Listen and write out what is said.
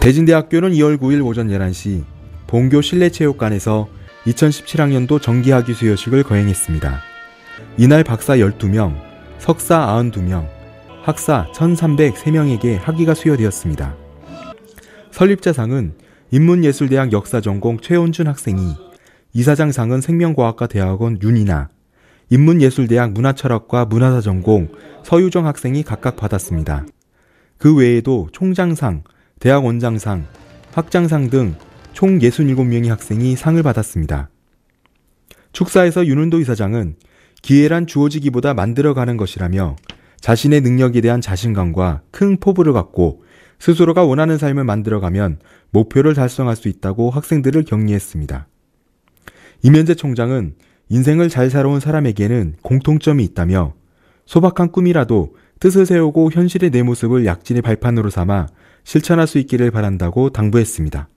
대진대학교는 2월 9일 오전 11시 본교 실내체육관에서 2017학년도 정기학위 수여식을 거행했습니다. 이날 박사 12명, 석사 92명, 학사 1,303명에게 학위가 수여되었습니다. 설립자상은 인문예술대학 역사전공 최원준 학생이, 이사장상은 생명과학과 대학원 윤이나, 인문예술대학 문화철학과 문화사 전공 서유정 학생이 각각 받았습니다. 그 외에도 총장상, 대학 원장상, 학장상 등 총 67명의 학생이 상을 받았습니다. 축사에서 윤은도 이사장은 기회란 주어지기보다 만들어가는 것이라며 자신의 능력에 대한 자신감과 큰 포부를 갖고 스스로가 원하는 삶을 만들어가면 목표를 달성할 수 있다고 학생들을 격려했습니다. 이면재 총장은 인생을 잘 살아온 사람에게는 공통점이 있다며 소박한 꿈이라도 뜻을 세우고 현실의 내 모습을 약진의 발판으로 삼아 실천할 수 있기를 바란다고 당부했습니다.